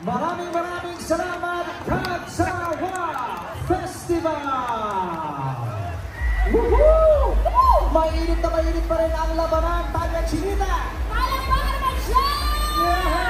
Maraming maraming salamat Kagsawa Festival! Woohoo! Mainit na mainit pa rin ang labanan, Tanya Chinita! Palakpakan man siya! Yeah!